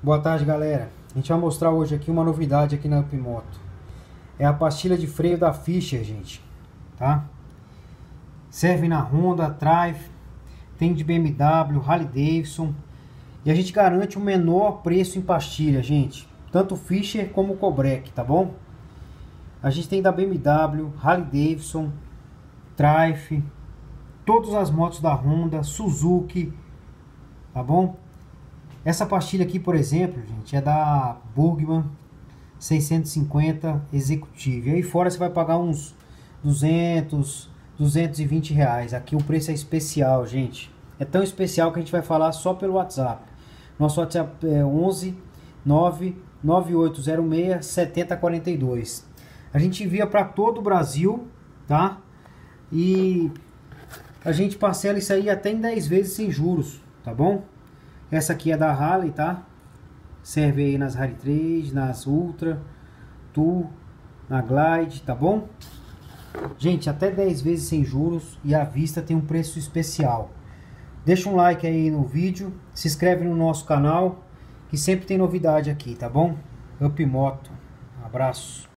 Boa tarde, galera. A gente vai mostrar hoje aqui uma novidade aqui na Upmoto. É a pastilha de freio da Fischer, gente. Tá? Serve na Honda, Triumph, tem de BMW, Harley Davidson. E a gente garante o menor preço em pastilha, gente. Tanto Fischer como Cobrec, tá bom? A gente tem da BMW, Harley Davidson, Triumph, todas as motos da Honda, Suzuki, tá bom? Essa pastilha aqui, por exemplo, gente, é da Burgman 650 Executive. Aí fora você vai pagar uns 200, 220 reais. Aqui o preço é especial, gente. É tão especial que a gente vai falar só pelo WhatsApp. Nosso WhatsApp é 11 9 9806 7042. A gente envia para todo o Brasil, tá? E a gente parcela isso aí até em 10 vezes sem juros, tá bom? Essa aqui é da Harley, tá? Serve aí nas Harley 3, nas Ultra, Tour, na Glide, tá bom? Gente, até 10 vezes sem juros e à vista tem um preço especial. Deixa um like aí no vídeo, se inscreve no nosso canal, que sempre tem novidade aqui, tá bom? Up Moto. Abraço.